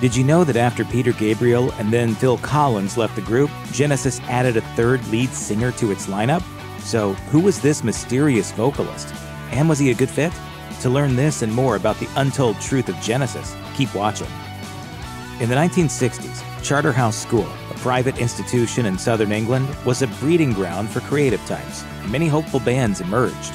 Did you know that after Peter Gabriel and then Phil Collins left the group, Genesis added a third lead singer to its lineup? So, who was this mysterious vocalist? And was he a good fit? To learn this and more about the untold truth of Genesis, keep watching. In the 1960s, Charterhouse School, a private institution in southern England, was a breeding ground for creative types. Many hopeful bands emerged.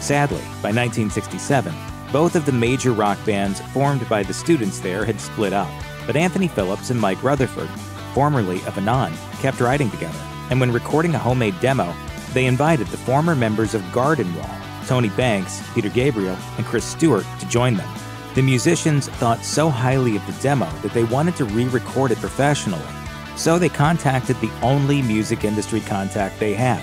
Sadly, by 1967, both of the major rock bands formed by the students there had split up, but Anthony Phillips and Mike Rutherford, formerly of Anon, kept writing together. And when recording a homemade demo, they invited the former members of Garden Wall, Tony Banks, Peter Gabriel, and Chris Stewart, to join them. The musicians thought so highly of the demo that they wanted to re record it professionally. So they contacted the only music industry contact they had,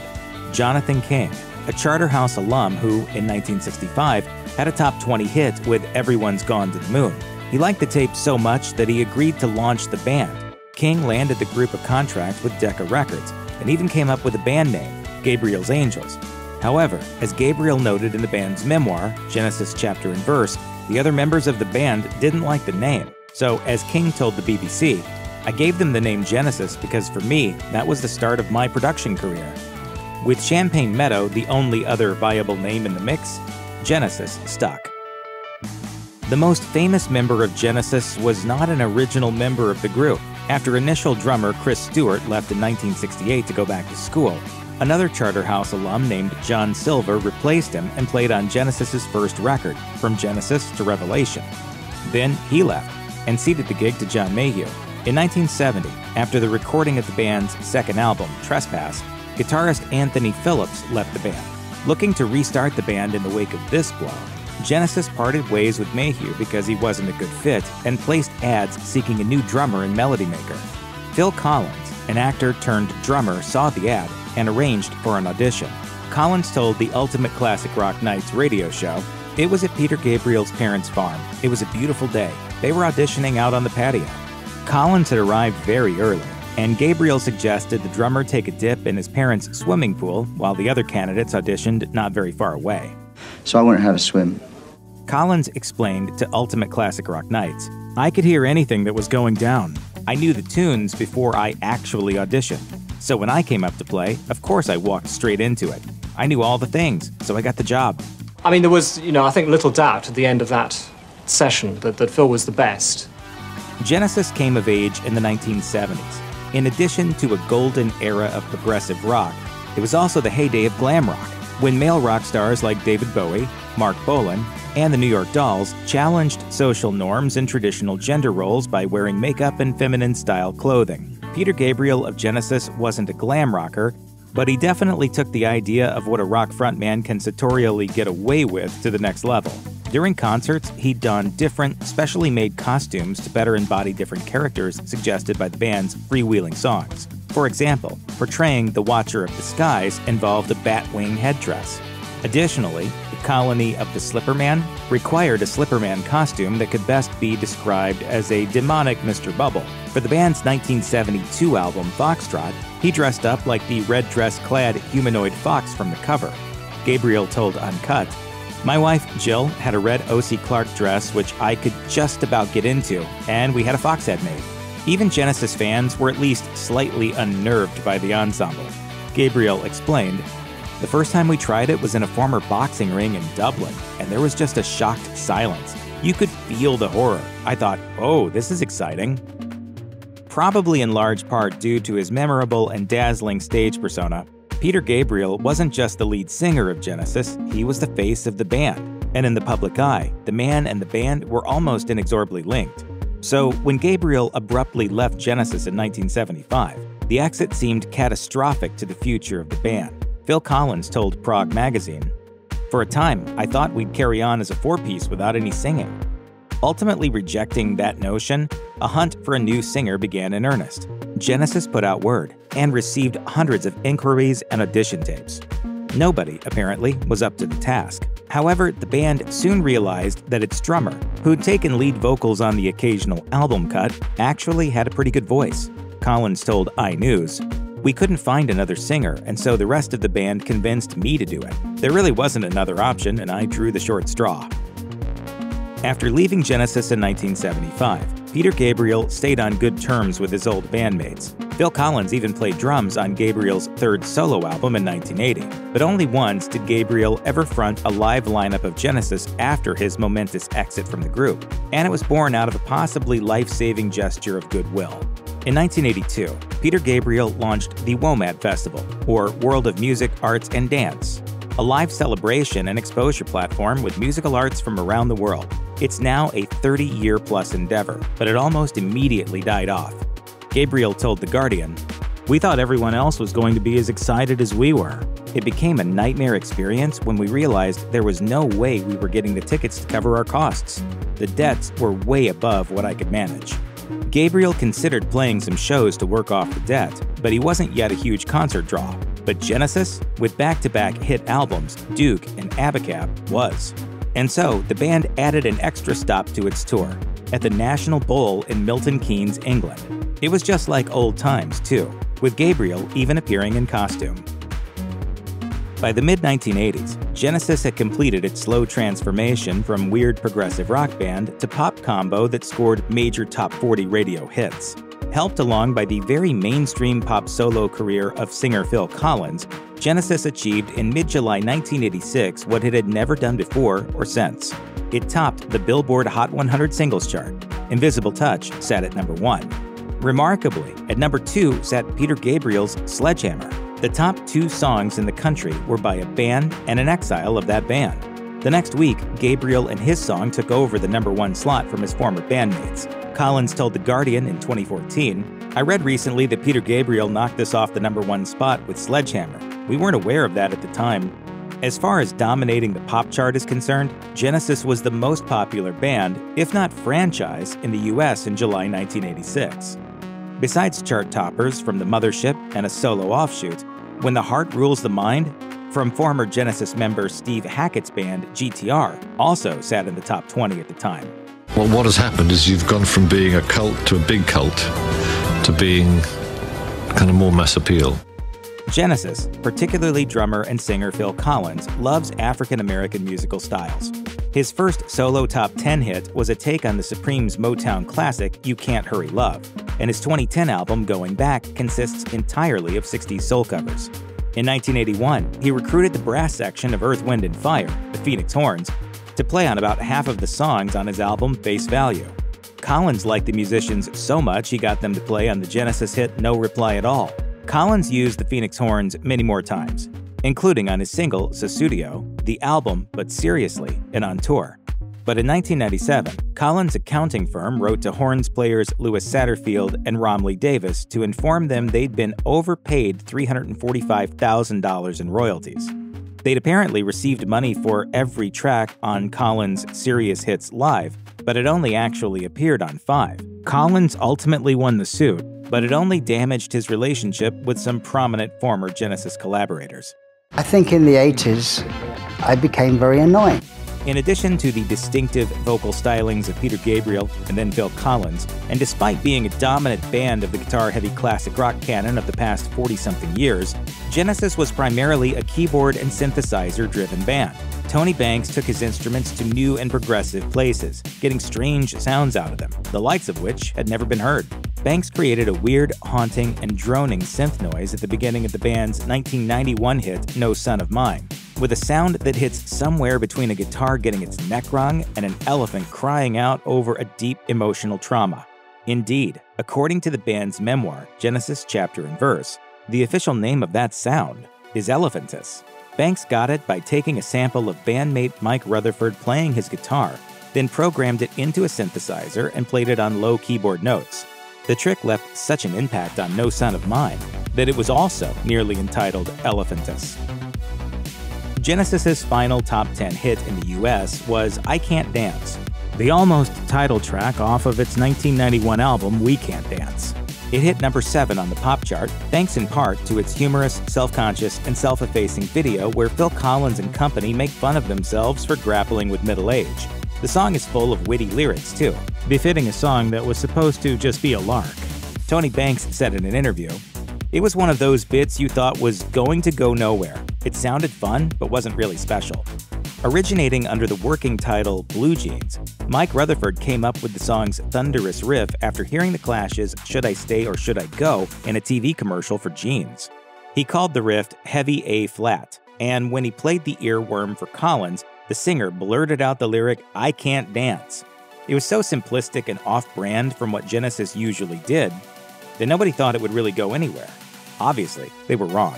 Jonathan King, a Charterhouse alum who, in 1965, had a top 20 hit with Everyone's Gone to the Moon. He liked the tape so much that he agreed to launch the band. King landed the group a contract with Decca Records and even came up with a band name, Gabriel's Angels. However, as Gabriel noted in the band's memoir, Genesis Chapter and Verse, the other members of the band didn't like the name. So, as King told the BBC, I gave them the name Genesis because for me, that was the start of my production career. With Champagne Meadow the only other viable name in the mix, Genesis stuck. The most famous member of Genesis was not an original member of the group. After initial drummer Chris Stewart left in 1968 to go back to school, another Charterhouse alum named John Silver replaced him and played on Genesis's first record, From Genesis to Revelation. Then he left and ceded the gig to John Mayhew. In 1970, after the recording of the band's second album, Trespass, guitarist Anthony Phillips left the band. Looking to restart the band in the wake of this blow, Genesis parted ways with Mayhew because he wasn't a good fit and placed ads seeking a new drummer and melody maker. Phil Collins, an actor turned drummer, saw the ad and arranged for an audition. Collins told the Ultimate Classic Rock Nights radio show it was at Peter Gabriel's parents' farm. It was a beautiful day. They were auditioning out on the patio. Collins had arrived very early and Gabriel suggested the drummer take a dip in his parents' swimming pool while the other candidates auditioned not very far away. So I went and had a swim. Collins explained to Ultimate Classic Rock Nights I could hear anything that was going down. I knew the tunes before I actually auditioned. So when I came up to play, of course I walked straight into it. I knew all the things, so I got the job. I mean, there was, you know, I think little doubt at the end of that session that, that Phil was the best. Genesis came of age in the 1970s in addition to a golden era of progressive rock, it was also the heyday of glam rock, when male rock stars like David Bowie, Marc Bolan, and the New York Dolls challenged social norms and traditional gender roles by wearing makeup and feminine style clothing. Peter Gabriel of Genesis wasn't a glam rocker, but he definitely took the idea of what a rock frontman can sartorially get away with to the next level. During concerts, he'd different, specially made costumes to better embody different characters suggested by the band's freewheeling songs. For example, portraying the Watcher of the Skies involved a batwing headdress. Additionally, the colony of the Slipperman required a Slipperman costume that could best be described as a demonic Mr. Bubble. For the band's 1972 album Foxtrot, he dressed up like the red dress clad humanoid fox from the cover. Gabriel told Uncut, my wife, Jill, had a red Ossie Clark dress which I could just about get into, and we had a fox head made. Even Genesis fans were at least slightly unnerved by the ensemble. Gabriel explained, The first time we tried it was in a former boxing ring in Dublin, and there was just a shocked silence. You could feel the horror. I thought, oh, this is exciting. Probably in large part due to his memorable and dazzling stage persona, Peter Gabriel wasn't just the lead singer of Genesis, he was the face of the band. And in the public eye, the man and the band were almost inexorably linked. So, when Gabriel abruptly left Genesis in 1975, the exit seemed catastrophic to the future of the band. Phil Collins told Prog magazine, For a time, I thought we'd carry on as a four piece without any singing. Ultimately rejecting that notion, a hunt for a new singer began in earnest. Genesis put out word and received hundreds of inquiries and audition tapes. Nobody, apparently, was up to the task. However, the band soon realized that its drummer, who'd taken lead vocals on the occasional album cut, actually had a pretty good voice. Collins told iNews, We couldn't find another singer, and so the rest of the band convinced me to do it. There really wasn't another option, and I drew the short straw. After leaving Genesis in 1975, Peter Gabriel stayed on good terms with his old bandmates. Phil Collins even played drums on Gabriel's third solo album in 1980, but only once did Gabriel ever front a live lineup of Genesis after his momentous exit from the group, and it was born out of a possibly life saving gesture of goodwill. In 1982, Peter Gabriel launched the WOMAD Festival, or World of Music, Arts, and Dance, a live celebration and exposure platform with musical arts from around the world. It's now a 30 year plus endeavor, but it almost immediately died off. Gabriel told The Guardian, We thought everyone else was going to be as excited as we were. It became a nightmare experience when we realized there was no way we were getting the tickets to cover our costs. The debts were way above what I could manage. Gabriel considered playing some shows to work off the debt, but he wasn't yet a huge concert draw. But Genesis, with back to back hit albums, Duke and Abacab, was. And so, the band added an extra stop to its tour at the National Bowl in Milton Keynes, England. It was just like old times, too, with Gabriel even appearing in costume. By the mid 1980s, Genesis had completed its slow transformation from weird progressive rock band to pop combo that scored major top 40 radio hits. Helped along by the very mainstream pop solo career of singer Phil Collins, Genesis achieved in mid July 1986 what it had never done before or since. It topped the Billboard Hot 100 singles chart. Invisible Touch sat at number one. Remarkably, at number two sat Peter Gabriel's Sledgehammer. The top two songs in the country were by a band and an exile of that band. The next week, Gabriel and his song took over the number one slot from his former bandmates. Collins told The Guardian in 2014 I read recently that Peter Gabriel knocked us off the number one spot with Sledgehammer. We weren't aware of that at the time. As far as dominating the pop chart is concerned, Genesis was the most popular band, if not franchise, in the US in July 1986. Besides chart toppers from the mothership and a solo offshoot, When the Heart Rules the Mind from former Genesis member Steve Hackett's band GTR also sat in the top 20 at the time. Well, what has happened is you've gone from being a cult to a big cult to being kind of more mass appeal. Genesis, particularly drummer and singer Phil Collins, loves African American musical styles. His first solo top 10 hit was a take on the Supremes' Motown classic You Can't Hurry Love, and his 2010 album Going Back consists entirely of 60s soul covers. In 1981, he recruited the brass section of Earth, Wind, and Fire, the Phoenix Horns, to play on about half of the songs on his album Face Value. Collins liked the musicians so much he got them to play on the Genesis hit No Reply at All. Collins used the Phoenix Horns many more times, including on his single Sussudio, the album But Seriously, and on tour. But in 1997, Collins' accounting firm wrote to Horns players Louis Satterfield and Rahmlee Davis to inform them they'd been overpaid $345,000 in royalties. They'd apparently received money for every track on Collins' Serious Hits Live, but it only actually appeared on five. Collins ultimately won the suit, but it only damaged his relationship with some prominent former Genesis collaborators. I think in the 80s, I became very annoying. In addition to the distinctive vocal stylings of Peter Gabriel and then Phil Collins, and despite being a dominant band of the guitar heavy classic rock canon of the past 40 something years, Genesis was primarily a keyboard and synthesizer driven band. Tony Banks took his instruments to new and progressive places, getting strange sounds out of them, the likes of which had never been heard. Banks created a weird, haunting, and droning synth noise at the beginning of the band's 1991 hit No Son of Mine, with a sound that hits somewhere between a guitar getting its neck wrung and an elephant crying out over a deep emotional trauma. Indeed, according to the band's memoir, Genesis Chapter and Verse, the official name of that sound is Elephantus. Banks got it by taking a sample of bandmate Mike Rutherford playing his guitar, then programmed it into a synthesizer and played it on low keyboard notes. The trick left such an impact on No Son of Mine that it was also nearly entitled Elephantus. Genesis's final top 10 hit in the US was I Can't Dance, the almost title track off of its 1991 album We Can't Dance. It hit number 7 on the pop chart, thanks in part to its humorous, self conscious, and self effacing video where Phil Collins and company make fun of themselves for grappling with middle age. The song is full of witty lyrics, too, befitting a song that was supposed to just be a lark. Tony Banks said in an interview, It was one of those bits you thought was going to go nowhere. It sounded fun, but wasn't really special. Originating under the working title Blue Jeans, Mike Rutherford came up with the song's thunderous riff after hearing the Clash's Should I Stay or Should I Go in a TV commercial for jeans. He called the riff Heavy A Flat, and when he played the earworm for Collins, the singer blurted out the lyric, I can't dance. It was so simplistic and off brand from what Genesis usually did that nobody thought it would really go anywhere. Obviously, they were wrong.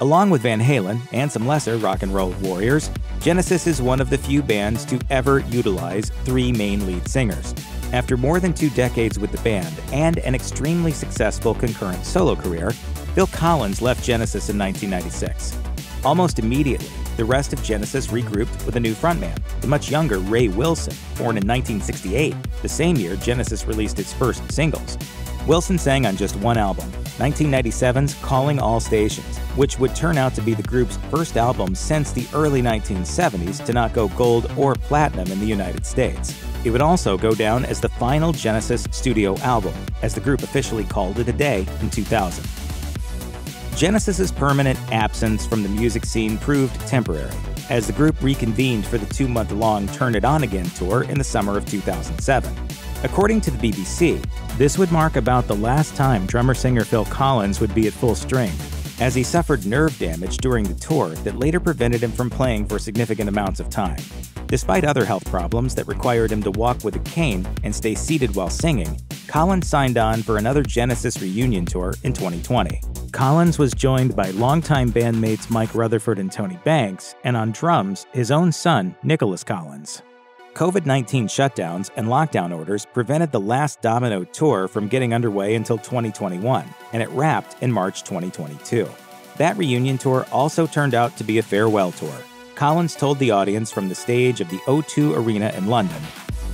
Along with Van Halen and some lesser rock and roll warriors, Genesis is one of the few bands to ever utilize three main lead singers. After more than two decades with the band and an extremely successful concurrent solo career, Phil Collins left Genesis in 1996. Almost immediately, the rest of Genesis regrouped with a new frontman, the much younger Ray Wilson, born in 1968, the same year Genesis released its first singles. Wilson sang on just one album, 1997's Calling All Stations, which would turn out to be the group's first album since the early 1970s to not go gold or platinum in the United States. It would also go down as the final Genesis studio album, as the group officially called it a day in 2000. Genesis's permanent absence from the music scene proved temporary, as the group reconvened for the two month long Turn It On Again tour in the summer of 2007. According to the BBC, this would mark about the last time drummer singer Phil Collins would be at full strength, as he suffered nerve damage during the tour that later prevented him from playing for significant amounts of time. Despite other health problems that required him to walk with a cane and stay seated while singing, Collins signed on for another Genesis reunion tour in 2020. Collins was joined by longtime bandmates Mike Rutherford and Tony Banks, and on drums, his own son, Nicholas Collins. COVID 19 shutdowns and lockdown orders prevented the last Domino tour from getting underway until 2021, and it wrapped in March 2022. That reunion tour also turned out to be a farewell tour. Collins told the audience from the stage of the O2 Arena in London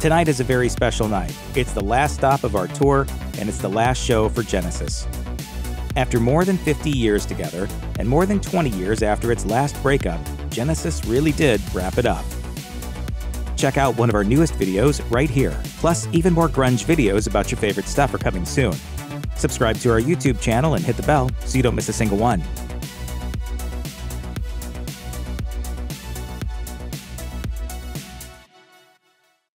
Tonight is a very special night. It's the last stop of our tour, and it's the last show for Genesis. After more than 50 years together, and more than 20 years after its last breakup, Genesis really did wrap it up. Check out one of our newest videos right here. Plus, even more grunge videos about your favorite stuff are coming soon. Subscribe to our YouTube channel and hit the bell so you don't miss a single one.